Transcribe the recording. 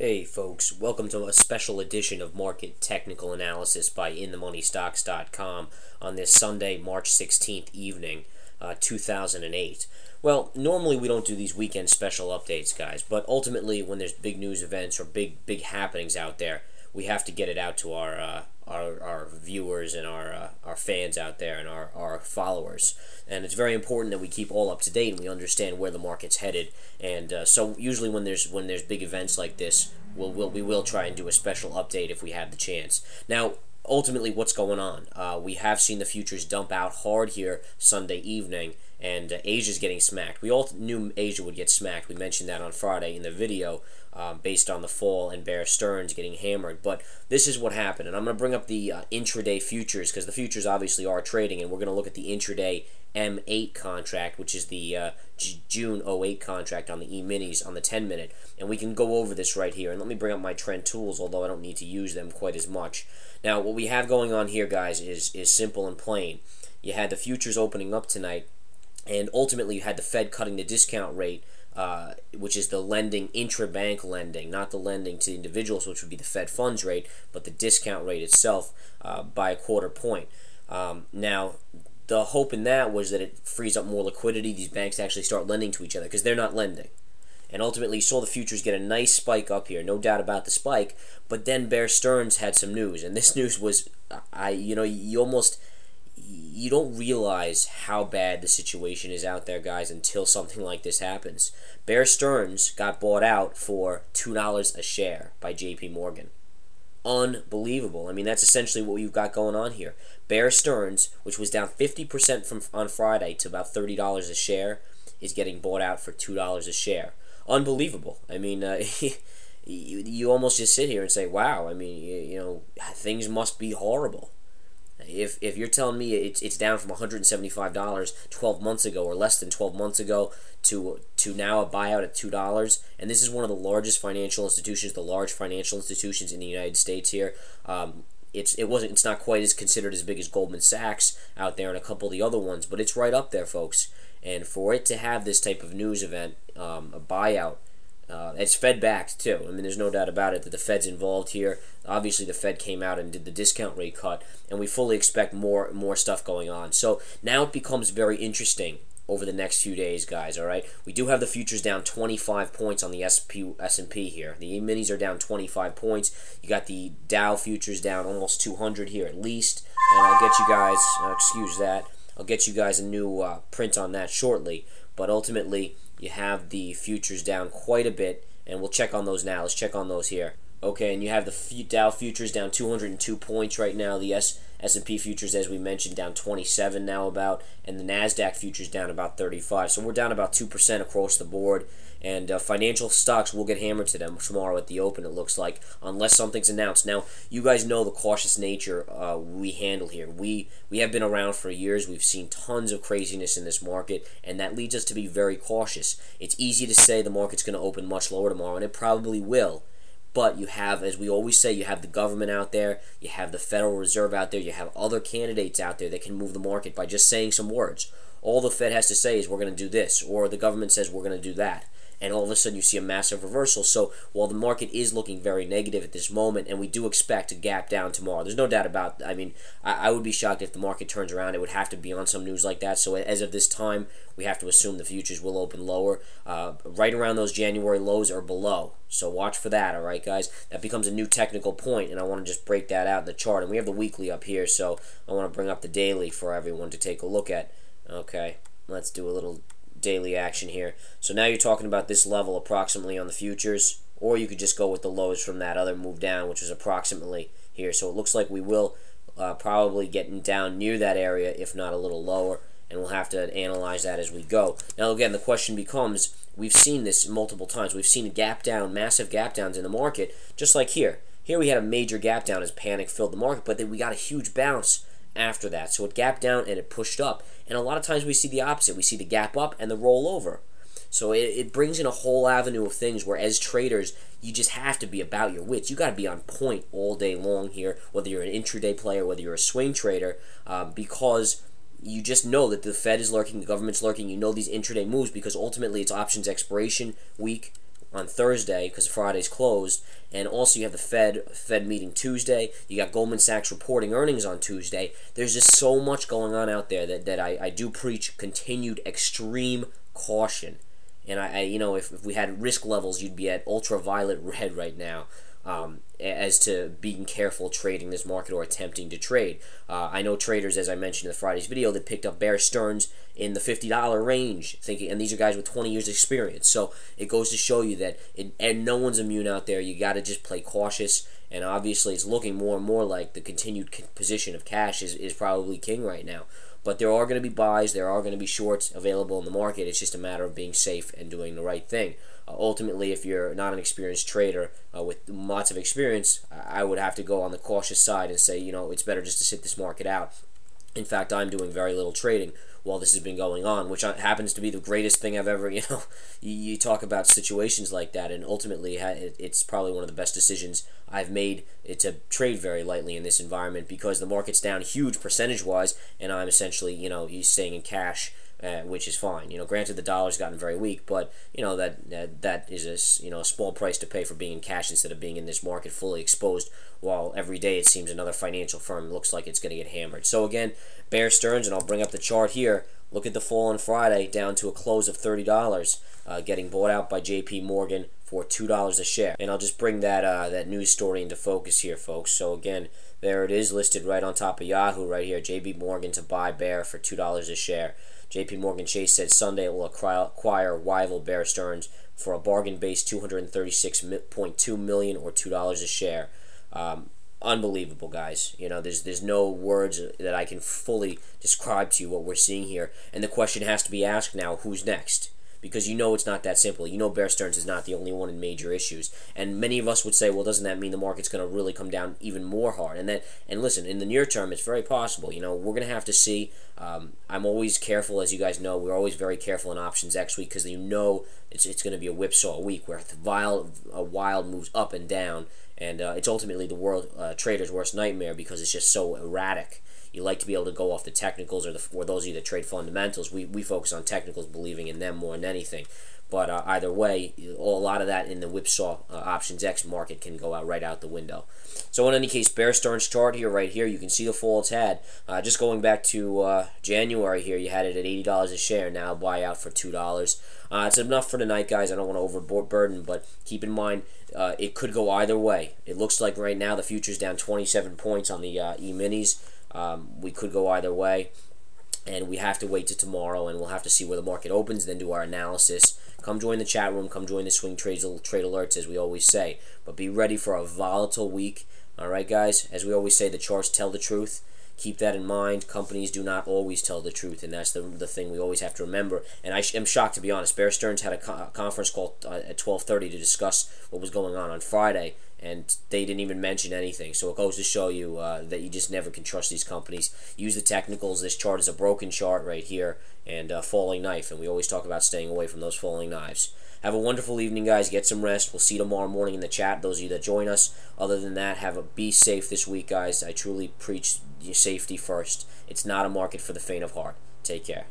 Hey folks, welcome to a special edition of Market Technical Analysis by InTheMoneyStocks.com on this Sunday, March 16th evening, uh, 2008. Well, normally we don't do these weekend special updates, guys, but ultimately when there's big news events or big big happenings out there, we have to get it out to our uh, our, our viewers and our uh, our fans out there and our, our followers. And it's very important that we keep all up to date and we understand where the market's headed. And uh, so usually when there's when there's big events like this, we'll, we'll we will try and do a special update if we have the chance. Now ultimately what's going on. Uh, we have seen the futures dump out hard here Sunday evening, and uh, Asia's getting smacked. We all knew Asia would get smacked. We mentioned that on Friday in the video um, based on the fall and Bear Stearns getting hammered. But this is what happened, and I'm going to bring up the uh, intraday futures because the futures obviously are trading, and we're going to look at the intraday M8 contract, which is the uh, June 08 contract on the E-minis on the 10 minute. And we can go over this right here. And let me bring up my trend tools, although I don't need to use them quite as much. Now, what we have going on here, guys, is, is simple and plain. You had the futures opening up tonight, and ultimately you had the Fed cutting the discount rate uh, which is the lending intra-bank lending, not the lending to the individuals, which would be the Fed funds rate, but the discount rate itself uh, by a quarter point. Um, now, the hope in that was that it frees up more liquidity. These banks actually start lending to each other because they're not lending. And ultimately, you saw the futures get a nice spike up here, no doubt about the spike. But then Bear Stearns had some news, and this news was, I, you know, you almost, you don't realize how bad the situation is out there, guys, until something like this happens. Bear Stearns got bought out for two dollars a share by J.P. Morgan unbelievable. I mean, that's essentially what we've got going on here. Bear Stearns, which was down 50% from on Friday to about $30 a share, is getting bought out for $2 a share. Unbelievable. I mean, uh, you, you almost just sit here and say, wow, I mean, you, you know, things must be horrible. If, if you're telling me it's, it's down from $175 12 months ago or less than 12 months ago to to now a buyout at $2, and this is one of the largest financial institutions, the large financial institutions in the United States here. Um, it's it wasn't it's not quite as considered as big as Goldman Sachs out there and a couple of the other ones, but it's right up there, folks. And for it to have this type of news event, um, a buyout uh, it's Fed backed too. I mean, there's no doubt about it that the Fed's involved here. Obviously, the Fed came out and did the discount rate cut, and we fully expect more more stuff going on. So now it becomes very interesting over the next few days, guys. All right, we do have the futures down 25 points on the SP S&P here. The E-minis are down 25 points. You got the Dow futures down almost 200 here at least, and I'll get you guys. Uh, excuse that. I'll get you guys a new uh, print on that shortly. But ultimately, you have the futures down quite a bit, and we'll check on those now. Let's check on those here. Okay, and you have the Dow futures down 202 points right now. The S S&P futures, as we mentioned, down 27 now about, and the Nasdaq futures down about 35. So we're down about 2% across the board. And uh, financial stocks will get hammered to them tomorrow at the open, it looks like, unless something's announced. Now, you guys know the cautious nature uh, we handle here. We we have been around for years. We've seen tons of craziness in this market, and that leads us to be very cautious. It's easy to say the market's going to open much lower tomorrow, and it probably will. But you have, as we always say, you have the government out there, you have the Federal Reserve out there, you have other candidates out there that can move the market by just saying some words. All the Fed has to say is we're going to do this, or the government says we're going to do that and all of a sudden you see a massive reversal. So while the market is looking very negative at this moment, and we do expect a gap down tomorrow, there's no doubt about. I mean, I, I would be shocked if the market turns around. It would have to be on some news like that. So as of this time, we have to assume the futures will open lower, uh, right around those January lows or below. So watch for that, all right, guys? That becomes a new technical point, and I want to just break that out in the chart. And we have the weekly up here, so I want to bring up the daily for everyone to take a look at. Okay, let's do a little daily action here. So now you're talking about this level approximately on the futures, or you could just go with the lows from that other move down, which was approximately here. So it looks like we will uh, probably getting down near that area, if not a little lower, and we'll have to analyze that as we go. Now, again, the question becomes, we've seen this multiple times. We've seen a gap down, massive gap downs in the market, just like here. Here we had a major gap down as panic filled the market, but then we got a huge bounce after that. So it gapped down and it pushed up. And a lot of times we see the opposite. We see the gap up and the roll over. So it, it brings in a whole avenue of things where as traders, you just have to be about your wits. You got to be on point all day long here, whether you're an intraday player, whether you're a swing trader, um, because you just know that the Fed is lurking, the government's lurking. You know these intraday moves because ultimately it's options expiration week on Thursday because Friday's closed, and also you have the Fed Fed meeting Tuesday. You got Goldman Sachs reporting earnings on Tuesday. There's just so much going on out there that, that I, I do preach continued extreme caution. And I, I you know, if, if we had risk levels, you'd be at ultraviolet red right now um, as to being careful trading this market or attempting to trade. Uh, I know traders, as I mentioned in the Friday's video, that picked up Bear Stearns in the $50 range, thinking, and these are guys with 20 years experience. So it goes to show you that, it, and no one's immune out there. You got to just play cautious. And obviously, it's looking more and more like the continued position of cash is, is probably king right now. But there are going to be buys, there are going to be shorts available in the market. It's just a matter of being safe and doing the right thing. Uh, ultimately, if you're not an experienced trader uh, with lots of experience, I would have to go on the cautious side and say, you know, it's better just to sit this market out. In fact, I'm doing very little trading while this has been going on, which happens to be the greatest thing I've ever, you know, you, you talk about situations like that, and ultimately it's probably one of the best decisions I've made to trade very lightly in this environment because the market's down huge percentage-wise, and I'm essentially, you know, staying in cash uh, which is fine. You know, granted the dollar's gotten very weak, but you know that that, is a you know a small price to pay for being in cash instead of being in this market fully exposed. While every day it seems another financial firm looks like it's going to get hammered. So again, Bear Stearns, and I'll bring up the chart here. Look at the fall on Friday down to a close of thirty dollars, uh, getting bought out by J.P. Morgan for two dollars a share. And I'll just bring that uh, that news story into focus here, folks. So again, there it is listed right on top of Yahoo right here. J.P. Morgan to buy Bear for two dollars a share. JP Morgan Chase said Sunday it will acquire rival Bear Stearns for a bargain based 236.2 million or two dollars a share. Um, unbelievable, guys. You know, there's there's no words that I can fully describe to you what we're seeing here, and the question has to be asked now: Who's next? Because you know it's not that simple. You know Bear Stearns is not the only one in major issues, and many of us would say, well, doesn't that mean the market's going to really come down even more hard? And then, and listen, in the near term, it's very possible. You know, we're going to have to see. Um, I'm always careful, as you guys know. We're always very careful in options X week because you know it's it's going to be a whipsaw week where the wild a wild moves up and down, and uh, it's ultimately the world uh, trader's worst nightmare because it's just so erratic you like to be able to go off the technicals or the or those of you that trade fundamentals. We we focus on technicals, believing in them more than anything. But uh, either way, a lot of that in the whipsaw uh, options X market can go out right out the window. So in any case, Bear Stearns chart here, right here, you can see the fall it's had. Uh, just going back to uh, January here, you had it at $80 a share. Now buy out for $2. Uh, it's enough for tonight, guys. I don't want to overburden, but keep in mind uh, it could go either way. It looks like right now the future's down 27 points on the E-minis. Um, we could go either way, and we have to wait to tomorrow, and we'll have to see where the market opens, then do our analysis. Come join the chat room. Come join the Swing Trades Trade Alerts, as we always say. But be ready for a volatile week. All right, guys. As we always say, the charts tell the truth. Keep that in mind. Companies do not always tell the truth, and that's the, the thing we always have to remember. And I am shocked, to be honest. Bear Stearns had a, co conference call uh, at 12:30 to discuss what was going on on Friday, and they didn't even mention anything. So it goes to show you uh, that you just never can trust these companies. Use the technicals. This chart is a broken chart right here and a falling knife, and we always talk about staying away from those falling knives. Have a wonderful evening, guys. Get some rest. We'll see you tomorrow morning in the chat. Those of you that join us. Other than that, have a be safe this week, guys. I truly preach safety first. It's not a market for the faint of heart. Take care.